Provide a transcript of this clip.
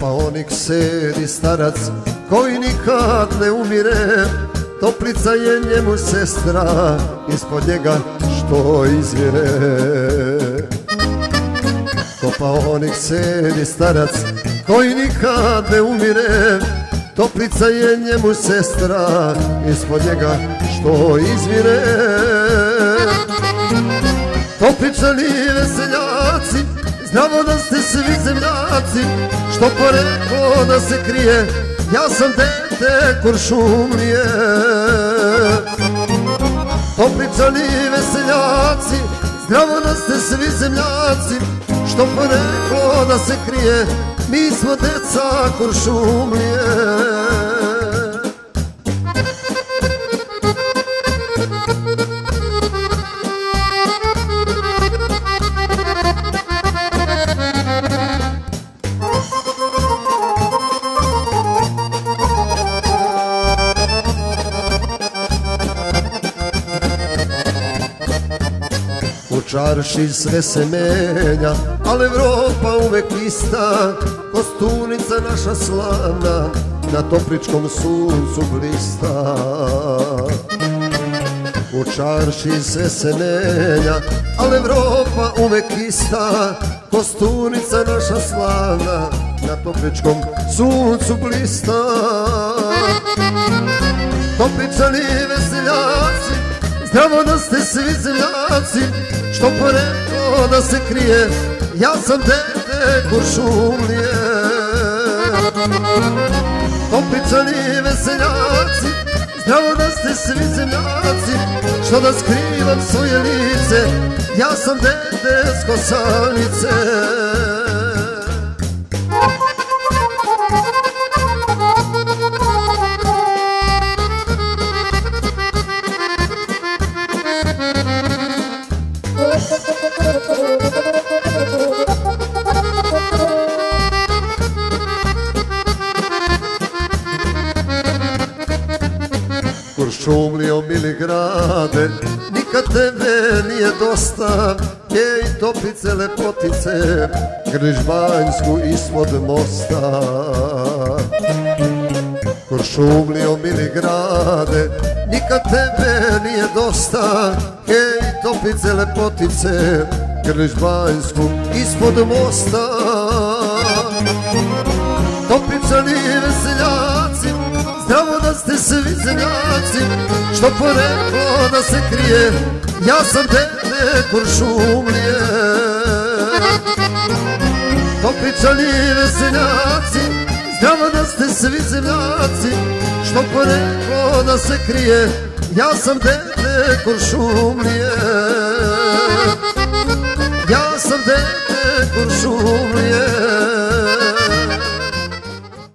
Kopaonik sedi starac koji nikad ne umire. Toplica je njemu sestra ispod njega što izvire. Kopaonik sedi starac koji nikad ne umire. Toplica je njemu sestra ispod njega što izvire. Topličani veseljaci Da ste svi zemljaci Što poreklo da se krije Ja sam dete kuršumlije. Topličani veseljaci Zdravo da ste svi zemljaci Što poreklo da se krije Mi smo deca kuršumlije čarši sve se menja, ali Evropa uvek ista, kostunica naša slavna, na topličkom suncu blista. U čarši sve se menja, ali Evropa uvek ista, kostunica naša slavna, na topličkom suncu blista. Topličani veseljaci, Znamo da ste svi zemljaci Što poreklo da se krije Ja sam dete kuršumlije Topičani veseljaci Znamo da ste svi zemljaci Što da skrivam svoje lice Ja sam dete s kosanice Kuršumlio mili grade, nikad tebe nije dosta. Ej topice lepotice, grliš Banjsku ispod mosta. Kuršumlio mili grade, nikad tebe nije dosta. Ej topice lepotice, grliš Banjsku ispod mosta. Zdravo da ste svi zemljaci Što poreklo da se krije, ja sam dete kuršumlije Topičani veseljaci, zdravo da ste svi zemljaci Što poreklo da se krije, ja sam dete kuršumlije Ja sam dete kuršumlije